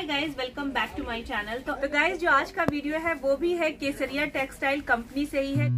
Hi guys welcome back to my channel तो guys जो आज का वीडियो है, वो भी है केसरिया टेक्सटाइल कंपनी से ही है।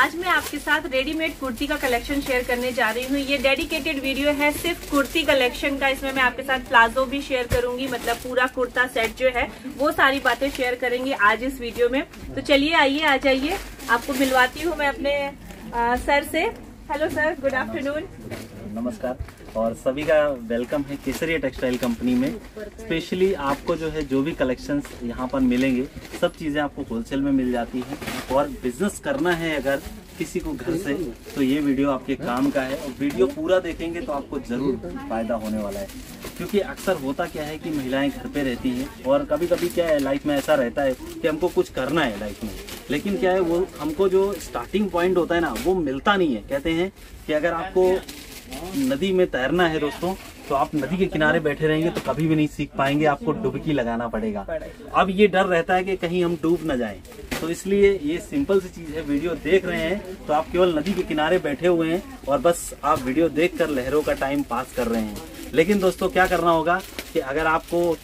आज मैं आपके साथ रेडीमेड कुर्ती का कलेक्शन शेयर करने जा रही हूँ। ये डेडिकेटेड वीडियो है सिर्फ़ कुर्ती कलेक्शन का। इसमें मैं आपके साथ प्लाजो भी शेयर करूँगी मतलब पूरा कुर्ता सेट जो है वो सारी बातें शेयर करेंगे आज इस वीडियो में। तो चलिए आइए आ जाइए। आपको मिलवाती हूँ मैं अपने आ, सर से। हेलो सर गुड आफ्टरनून नमस्कार। और सभी का वेलकम है केसरिया टेक्सटाइल कंपनी में। स्पेशली आपको जो है, जो भी कलेक्शंस यहाँ पर मिलेंगे, सब चीज़ें आपको होलसेल में मिल जाती हैं। और बिज़नेस करना है अगर किसी को घर से तो ये वीडियो आपके काम का है। और वीडियो पूरा देखेंगे तो आपको ज़रूर फ़ायदा होने वाला है। क्योंकि अक्सर होता क्या है कि महिलाएँ घर पे रहती हैं और कभी कभी क्या है लाइफ में ऐसा रहता है कि हमको कुछ करना है लाइफ में। लेकिन क्या है, वो हमको जो स्टार्टिंग पॉइंट होता है ना, वो मिलता नहीं है। कहते हैं कि अगर आपको नदी में तैरना है दोस्तों तो आप नदी के किनारे बैठे रहेंगे तो कभी भी नहीं सीख पाएँगे, आपको डुबकी लगाना पड़ेगा। अब ये डर रहता है कि कहीं हम डूब ना जाएँ। तो इसलिए ये सिंपल सी चीज़ है, वीडियो देख रहे हैं तो आप केवल नदी के किनारे बैठे हुए हैं और बस आप वीडियो देखकर लहरों का टाइम पास कर रहे हैं। लेकिन दोस्तों, क्या करना होगा कि अगर आपको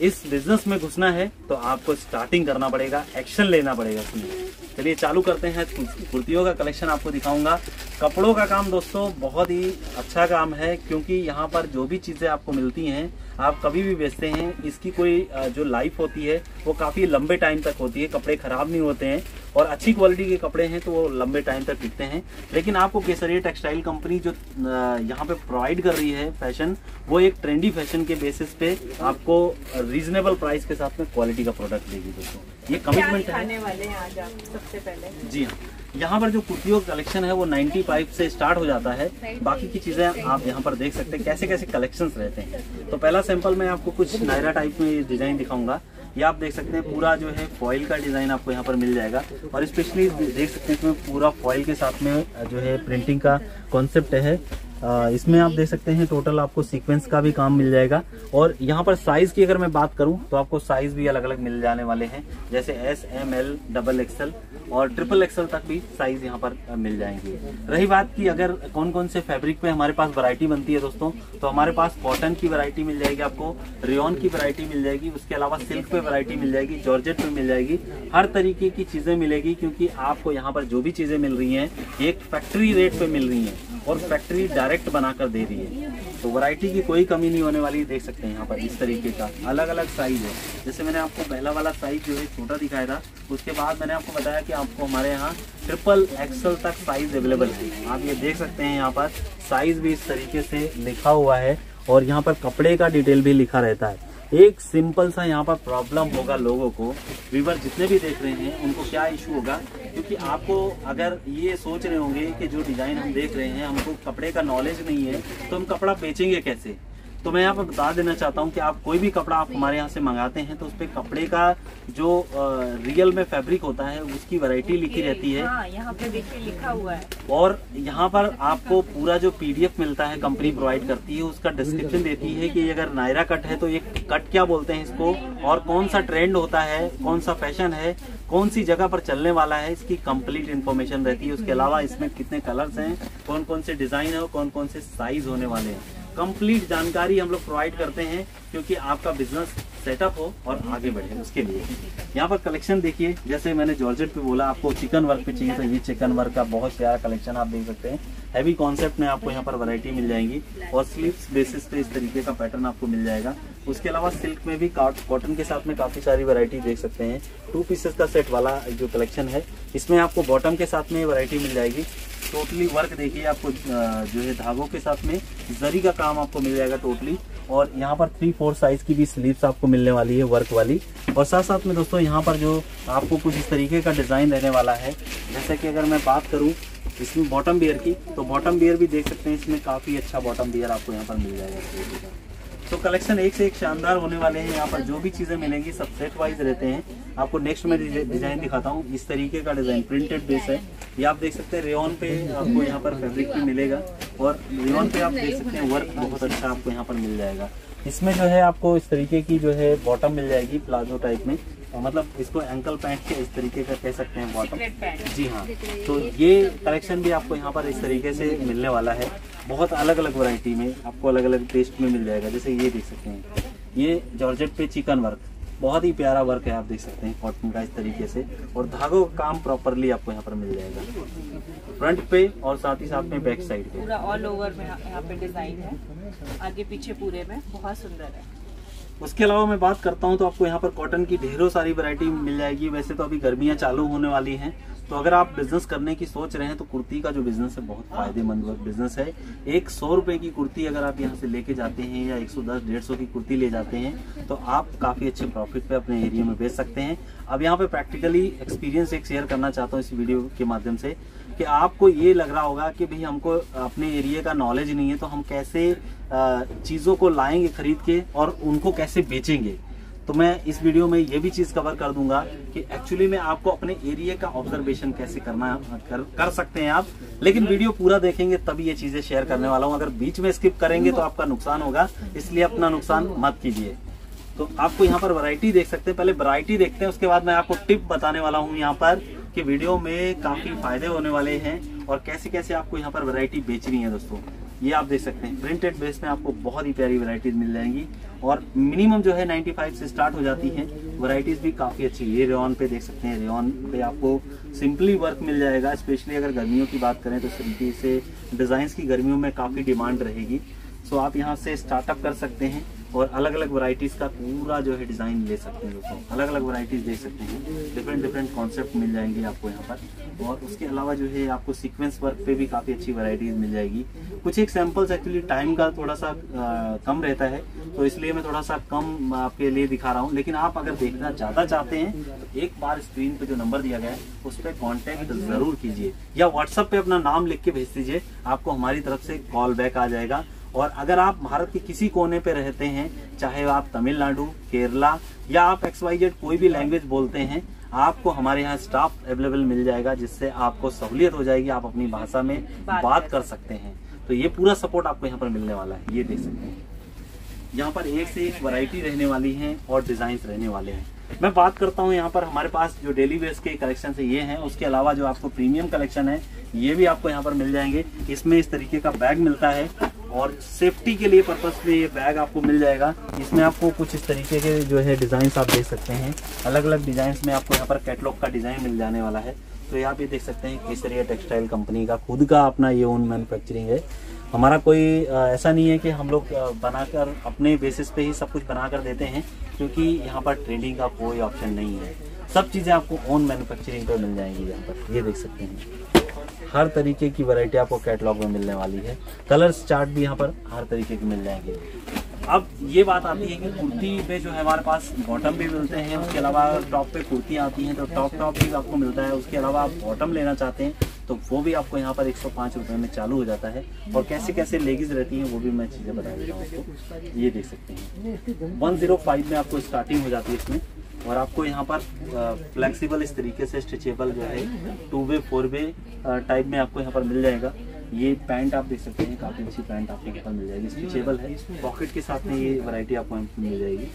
इस बिज़नेस में घुसना है तो आपको स्टार्टिंग करना पड़ेगा एक्शन लेना पड़ेगा इसमें। चलिए, चालू करते हैं कुर्तियों का कलेक्शन आपको दिखाऊँगा। कपड़ों का काम दोस्तों, बहुत ही अच्छा काम है, क्योंकि यहाँ पर जो भी चीज़ें आपको मिलती हैं, आप कभी भी बेचते हैं, इसकी कोई जो लाइफ होती है, वो काफ़ी लंबे टाइम तक होती है, कपड़े खराब नहीं होते हैं। और अच्छी क्वालिटी के कपड़े हैं तो वो लंबे टाइम तक टिकते हैं। लेकिन आपको केसरिया टेक्सटाइल कंपनी जो यहाँ पे प्रोवाइड कर रही है फ़ैशन वो एक ट्रेंडी फ़ैशन के बेसिस पे आपको रीजनेबल प्राइस के साथ में क्वालिटी का प्रोडक्ट देगी दोस्तों। ये कमिटमेंट है वाले हैं आज आप सबसे पहले? जी हाँ। यहाँ पर जो कुर्तियों का कलेक्शन है वो 95 से स्टार्ट हो जाता है। बाकी की चीज़ें आप यहाँ पर देख सकते हैं कैसे कैसे कलेक्शंस रहते हैं। तो पहला सैंपल मैं आपको कुछ नायरा टाइप में डिज़ाइन दिखाऊँगा। ये आप देख सकते हैं पूरा जो है फॉइल का डिज़ाइन आपको यहाँ पर मिल जाएगा। और स्पेशली देख सकते हैं इसमें पूरा फॉइल के साथ में जो है प्रिंटिंग का कॉन्सेप्ट है। इसमें आप देख सकते हैं टोटल आपको सीक्वेंस का भी काम मिल जाएगा। और यहाँ पर साइज़ की अगर मैं बात करूँ तो आपको साइज़ भी अलग अलग मिल जाने वाले हैं। जैसे S M L double XL और ट्रिपल एक्सएल तक भी साइज़ यहाँ पर मिल जाएँगे। रही बात की अगर कौन कौन से फैब्रिक पे हमारे पास वैरायटी बनती है दोस्तों तो हमारे पास कॉटन की वैरायटी मिल जाएगी आपको रेन की वैरायटी मिल जाएगी, उसके अलावा सिल्क पे वैरायटी मिल जाएगी जॉर्जेट में मिल जाएगी। हर तरीके की चीज़ें मिलेगी, क्योंकि आपको यहाँ पर जो भी चीज़ें मिल रही है, एक फैक्ट्री रेट पे मिल रही है। और फैक्ट्री डायरेक्ट बनाकर दे रही है। तो वैरायटी की कोई कमी नहीं होने वाली, देख सकते हैं यहाँ पर इस तरीके का अलग अलग साइज़ है। जैसे मैंने आपको पहला वाला साइज़ जो है छोटा दिखाया था, उसके बाद मैंने आपको बताया कि आपको हमारे यहाँ ट्रिपल एक्सल तक साइज़ अवेलेबल है। आप ये देख सकते हैं यहाँ पर साइज़ भी इस तरीके से लिखा हुआ है और यहाँ पर कपड़े का डिटेल भी लिखा रहता है। एक सिंपल सा यहाँ पर प्रॉब्लम होगा लोगों को। व्यूवर जितने भी देख रहे हैं, उनको क्या इशू होगा? क्योंकि आपको अगर ये सोच रहे होंगे कि जो डिज़ाइन हम देख रहे हैं, हमको कपड़े का नॉलेज नहीं है तो हम कपड़ा बेचेंगे कैसे? तो मैं यहाँ पर बता देना चाहता हूँ कि आप कोई भी कपड़ा आप हमारे यहाँ से मंगाते हैं तो उस पर कपड़े का जो रियल में फैब्रिक होता है उसकी वैरायटी लिखी रहती है। हाँ, यहाँ पे देखिए लिखा हुआ है। और यहाँ पर आपको पूरा जो पीडीएफ मिलता है कंपनी प्रोवाइड करती है उसका डिस्क्रिप्शन देती है कि अगर नायरा कट है तो ये कट क्या बोलते हैं इसको और कौन सा ट्रेंड होता है कौन सा फ़ैशन है कौन सी जगह पर चलने वाला है इसकी कंप्लीट इन्फॉर्मेशन रहती है। उसके अलावा इसमें कितने कलर्स हैं कौन कौन से डिज़ाइन है और कौन कौन से साइज़ होने वाले हैं। कंप्लीट जानकारी हम लोग प्रोवाइड करते हैं, क्योंकि आपका बिज़नेस सेटअप हो और आगे बढ़े उसके लिए। यहाँ पर कलेक्शन देखिए, जैसे मैंने जॉर्जेट पे बोला, आपको चिकन वर्क पे चाहिए तो ये चिकन वर्क का बहुत प्यारा कलेक्शन आप देख सकते हैं। हैवी कॉन्सेप्ट में आपको यहाँ पर वैरायटी मिल जाएगी और स्लीव्स बेसिस पे इस तरीके का पैटर्न आपको मिल जाएगा। उसके अलावा सिल्क में भी कॉटन के साथ में काफ़ी सारी वैरायटी देख सकते हैं। टू पीसेस का सेट वाला जो कलेक्शन है, इसमें आपको बॉटम के साथ में वैरायटी मिल जाएगी। टोटली वर्क देखिए आपको जो है धागों के साथ में जरी का काम आपको मिल जाएगा टोटली और यहाँ पर थ्री फोर साइज़ की भी स्लीव्स आपको मिलने वाली है वर्क वाली। और साथ साथ में दोस्तों, यहाँ पर जो आपको कुछ इस तरीके का डिज़ाइन रहने वाला है, जैसे कि अगर मैं बात करूँ इसमें बॉटम बियर की तो बॉटम बियर भी देख सकते हैं, इसमें काफ़ी अच्छा बॉटम बियर आपको यहाँ पर मिल जाएगा। तो कलेक्शन एक से एक शानदार होने वाले हैं। यहाँ पर जो भी चीज़ें मिलेंगी, सब सेट वाइज रहते हैं। आपको नेक्स्ट में डिज़ाइन दिखाता हूँ। इस तरीके का डिज़ाइन प्रिंटेड बेस है। ये आप देख सकते हैं रेन पे आपको यहाँ पर फेब्रिक भी मिलेगा। और रेन पे आप देख सकते हैं वर्क बहुत अच्छा आपको यहाँ पर मिल जाएगा। इसमें जो है, आपको इस तरीके की जो है बॉटम मिल जाएगी प्लाजो टाइप में। मतलब इसको एंकल पैंट के इस तरीके का कह सकते हैं बॉटम जी हाँ। तो ये कलेक्शन भी आपको यहाँ पर इस तरीके से मिलने वाला है। बहुत अलग अलग वैरायटी में आपको अलग अलग टेस्ट में मिल जाएगा। जैसे ये देख सकते हैं। ये जॉर्जेट पे चिकन वर्क बहुत ही प्यारा वर्क है आप देख सकते हैं कॉटन का इस तरीके से। और धागों का काम प्रॉपरली आपको यहाँ पर मिल जाएगा। फ्रंट पे और साथ ही साथ में बैक साइड पे। पूरा ऑल ओवर में यहाँ पे डिज़ाइन है। आगे पीछे पूरे में। बहुत सुंदर है। उसके अलावा मैं बात करता हूँ तो आपको यहाँ पर कॉटन की ढेरों सारी वैरायटी मिल जाएगी। वैसे तो अभी गर्मियाँ चालू होने वाली हैं। तो अगर आप बिज़नेस करने की सोच रहे हैं तो कुर्ती का जो बिज़नेस है, बहुत फ़ायदेमंद बिज़नेस है। एक सौ रुपए की कुर्ती अगर आप यहाँ से लेके जाते हैं, या एक सौ दस, डेढ़ सौ की कुर्ती ले जाते हैं तो आप काफ़ी अच्छे प्रॉफिट पे अपने एरिया में बेच सकते हैं। अब यहाँ पे प्रैक्टिकली एक्सपीरियंस एक शेयर करना चाहता हूँ इस वीडियो के माध्यम से। कि आपको ये लग रहा होगा कि भाई हमको अपने एरिया का नॉलेज नहीं है तो हम कैसे चीज़ों को लाएँगे खरीद के और उनको कैसे बेचेंगे? तो मैं इस वीडियो में ये भी चीज़ कवर कर दूँगा कि एक्चुअली में आपको अपने एरिया का ऑब्जर्वेशन कैसे करना कर, कर सकते हैं आप। लेकिन वीडियो पूरा देखेंगे तभी ये चीज़ें शेयर करने वाला हूँ। अगर बीच में स्किप करेंगे तो आपका नुकसान होगा इसलिए अपना नुकसान मत कीजिए। तो आपको यहाँ पर वैरायटी देख सकते हैं। पहले वैरायटी देखते हैं उसके बाद मैं आपको टिप बताने वाला हूँ यहाँ पर। कि वीडियो में काफ़ी फ़ायदे होने वाले हैं और कैसे कैसे आपको यहाँ पर वैरायटी बेचनी है दोस्तों, ये आप देख सकते हैं। प्रिंटेड बेस में आपको बहुत ही प्यारी वैरायटीज मिल जाएँगी और मिनिमम जो है 95 से स्टार्ट हो जाती है। वैरायटीज भी काफ़ी अच्छी ये रेन पे देख सकते हैं। रेन पे आपको सिंपली वर्क मिल जाएगा स्पेशली अगर गर्मियों की बात करें तो सिंपली से डिज़ाइन की गर्मियों में काफ़ी डिमांड रहेगी। सो आप यहाँ से स्टार्टअप कर सकते हैं। और अलग अलग वैरायटीज का पूरा जो है डिज़ाइन ले सकते हैं दोस्तों अलग अलग वैरायटीज देख सकते हैं। डिफरेंट डिफरेंट कॉन्सेप्ट मिल जाएँगे आपको यहाँ पर। और उसके अलावा जो है आपको सीक्वेंस वर्क पे भी काफ़ी अच्छी वैरायटीज मिल जाएगी। कुछ एक सैम्पल्स एक्चुअली टाइम का थोड़ा सा आ, कम रहता है। तो इसलिए मैं थोड़ा सा कम आपके लिए दिखा रहा हूँ। लेकिन आप अगर देखना ज़्यादा चाहते हैं तो एक बार स्क्रीन पे जो नंबर दिया गया है उस पर कॉन्टेक्ट ज़रूर कीजिए। या व्हाट्सएप पे अपना नाम लिख के भेज दीजिए। आपको हमारी तरफ़ से कॉल बैक आ जाएगा। और अगर आप भारत के किसी कोने पे रहते हैं चाहे आप तमिलनाडु केरला या आप एक्स वाई जेड कोई भी लैंग्वेज बोलते हैं आपको हमारे यहाँ स्टाफ अवेलेबल मिल जाएगा जिससे आपको सहूलियत हो जाएगी आप अपनी भाषा में बात, बात कर सकते हैं। तो ये पूरा सपोर्ट आपको यहाँ पर मिलने वाला है ये देख सकते हैं। यहाँ पर एक से एक वैरायटी रहने वाली है और डिज़ाइन रहने वाले हैं। मैं बात करता हूँ यहाँ पर हमारे पास जो डेली वेयर्स के कलेक्शन है ये हैं। उसके अलावा जो आपको प्रीमियम कलेक्शन है ये भी आपको यहाँ पर मिल जाएँगे। इसमें इस तरीके का बैग मिलता है। और सेफ्टी के लिए पर्पज पे ये बैग आपको मिल जाएगा। इसमें आपको कुछ इस तरीके के जो है डिज़ाइन आप देख सकते हैं। अलग अलग डिज़ाइन में आपको यहाँ पर कैटलॉग का डिज़ाइन मिल जाने वाला है। तो यहाँ पे देख सकते हैं केसरिया टेक्सटाइल कंपनी का खुद का अपना ये ओन मैन्युफैक्चरिंग है। हमारा कोई ऐसा नहीं है कि हम लोग बनाकर अपने बेसिस पे ही सब कुछ बना कर देते हैं, क्योंकि यहाँ पर ट्रेडिंग का कोई ऑप्शन नहीं है। सब चीज़ें आपको ओन मैन्युफैक्चरिंग पर मिल जाएँगी यहाँ पर। ये देख सकते हैं। हर तरीके की वैरायटी आपको कैटलॉग में मिलने वाली है। कलर्स चार्ट भी यहाँ पर हर तरीके के मिल जाएँगे। अब ये बात आती है कि कुर्ती पे जो है हमारे पास बॉटम भी मिलते हैं, उसके अलावा टॉप पे कुर्ती आती हैं तो टॉप टॉप भी आपको मिलता है। उसके अलावा आप बॉटम लेना चाहते हैं तो वो भी आपको यहाँ पर एक सौ में चालू हो जाता है। और कैसे कैसे लेगीज रहती हैं, वो भी मैं चीज़ें बता देता हूँ आपको। ये देख सकते हैं। वन में आपको स्टार्टिंग हो जाती है इसमें। और आपको यहाँ पर फ्लेक्सिबल इस तरीके से स्ट्रेचेबल जो है two way four way type में आपको यहाँ पर मिल जाएगा। ये पैंट आप देख सकते हैं काफ़ी अच्छी पैंट आपको यहाँ पर मिल जाएगी। स्ट्रेचेबल है। पॉकेट के साथ में ये वैरायटी आपको मिल जाएगी।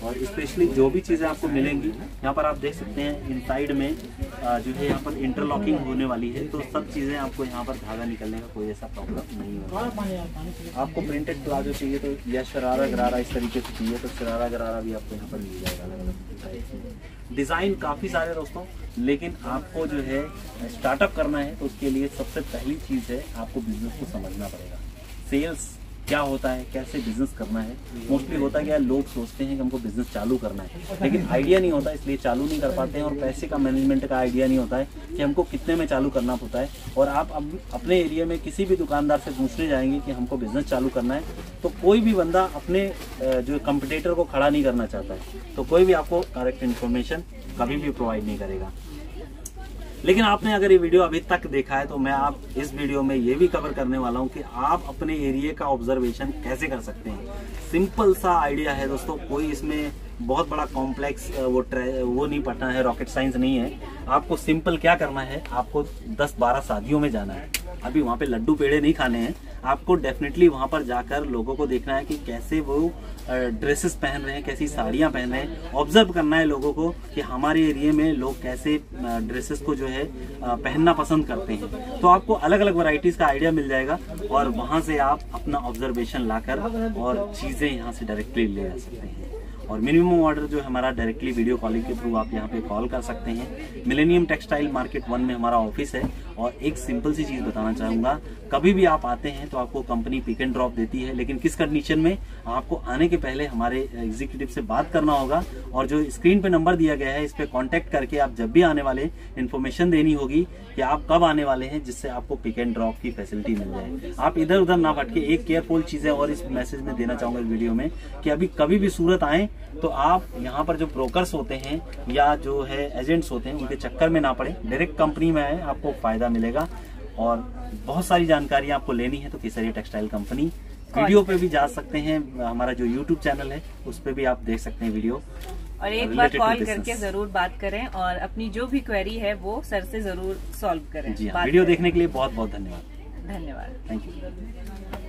और स्पेशली जो भी चीज़ें आपको मिलेंगी, यहाँ पर आप देख सकते हैं इनसाइड में जो है यहाँ पर इंटरलॉकिंग होने वाली है तो सब चीज़ें आपको यहाँ पर धागा निकलने का कोई ऐसा प्रॉब्लम नहीं होगा। आपको प्रिंटेड प्लाजो चाहिए तो या शरारा गरारा इस तरीके से चाहिए तो शरारा गरारा भी आपको यहाँ पर मिल जाएगा। अलग अलग डिज़ाइन काफ़ी सारे दोस्तों, लेकिन आपको जो है स्टार्टअप करना है तो उसके लिए सबसे पहली चीज़ है, आपको बिज़नेस को समझना पड़ेगा। सेल्स क्या होता है कैसे बिज़नेस करना है। मोस्टली होता क्या है लोग सोचते हैं कि हमको बिज़नेस चालू करना है। लेकिन आइडिया नहीं होता इसलिए चालू नहीं कर पाते हैं और पैसे का मैनेजमेंट का आइडिया नहीं होता है कि हमको कितने में चालू करना होता है। और आप अब अपने एरिया में किसी भी दुकानदार से पूछने जाएँगे कि हमको बिज़नेस चालू करना है तो कोई भी बंदा अपने जो कंपटीटर को खड़ा नहीं करना चाहता है। तो कोई भी आपको करेक्ट इन्फॉर्मेशन कभी भी प्रोवाइड नहीं करेगा। लेकिन आपने अगर ये वीडियो अभी तक देखा है तो मैं आप इस वीडियो में ये भी कवर करने वाला हूँ कि आप अपने एरिया का ऑब्जर्वेशन कैसे कर सकते हैं। सिंपल सा आइडिया है दोस्तों, कोई इसमें बहुत बड़ा कॉम्प्लेक्स वो वो नहीं पढ़ना है रॉकेट साइंस नहीं है। आपको सिंपल क्या करना है? आपको 10-12 शादियों में जाना है। अभी वहाँ पे लड्डू पेड़े नहीं खाने हैं। आपको डेफिनेटली वहाँ पर जाकर लोगों को देखना है कि कैसे वो ड्रेसेस पहन रहे हैं, कैसी साड़ियाँ पहन रहे हैं। ऑब्ज़र्व करना है लोगों को कि हमारे एरिए में लोग कैसे ड्रेसेस को जो है पहनना पसंद करते हैं। तो आपको अलग अलग वैरायटीज का आइडिया मिल जाएगा और वहाँ से आप अपना ऑब्जर्वेशन लाकर और चीज़ें यहाँ से डायरेक्टली ले जा सकते हैं। और मिनिमम ऑर्डर जो हमारा डायरेक्टली वीडियो कॉलिंग के थ्रू आप यहाँ पे कॉल कर सकते हैं। मिलेनियम टेक्सटाइल मार्केट वन में हमारा ऑफ़िस है। और एक सिंपल सी चीज़ बताना चाहूँगा। कभी भी आप आते हैं तो आपको कंपनी पिक एंड ड्रॉप देती है, लेकिन किस कंडीशन में? आपको आने के पहले हमारे एग्जीक्यूटिव से बात करना होगा और जो स्क्रीन पे नंबर दिया गया है, इस पे कॉन्टेक्ट करके आप जब भी आने वाले इन्फॉर्मेशन देनी होगी कि आप कब आने वाले हैं, जिससे आपको पिक एंड ड्रॉप की फैसिलिटी मिल जाए। आप इधर उधर ना भटके, एक केयरफुल चीज़ है और इस मैसेज में देना चाहूँगा इस वीडियो में कि अभी कभी भी सूरत आए तो आप यहाँ पर जो ब्रोकर्स होते हैं या जो है एजेंट्स होते हैं, उनके चक्कर में ना पड़े। डायरेक्ट कंपनी में आए, आपको फ़ायदा मिलेगा। और बहुत सारी जानकारी आपको लेनी है तो केसरिया टेक्सटाइल कंपनी। वीडियो पे भी जा सकते हैं। हमारा जो यूट्यूब चैनल है उस पर भी आप देख सकते हैं वीडियो। और एक बार कॉल करके ज़रूर बात करें और अपनी जो भी क्वेरी है वो सर से ज़रूर सॉल्व करें। जी हाँ वीडियो देखने के लिए बहुत बहुत धन्यवाद। धन्यवाद। Thank you